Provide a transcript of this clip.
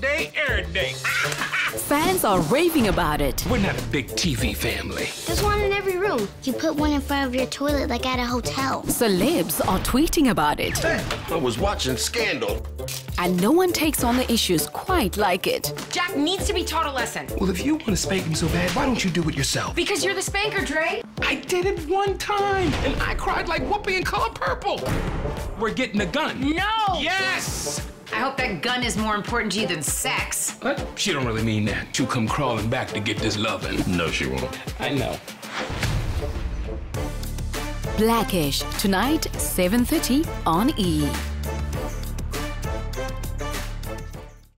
day, every day. Fans are raving about it. We're not a big TV family. There's one in room. You put one in front of your toilet like at a hotel. Celebs are tweeting about it. Hey, I was watching Scandal. And no one takes on the issues quite like it. Jack needs to be taught a lesson. Well, if you want to spank him so bad, why don't you do it yourself? Because you're the spanker, Dre. I did it one time, and I cried like Whoopi in Color Purple. We're getting a gun. No! Yes! I hope that gun is more important to you than sex. What? She don't really mean that. She'll come crawling back to get this lovin'. No, she won't. I know. Blackish, tonight, 7.30 on E!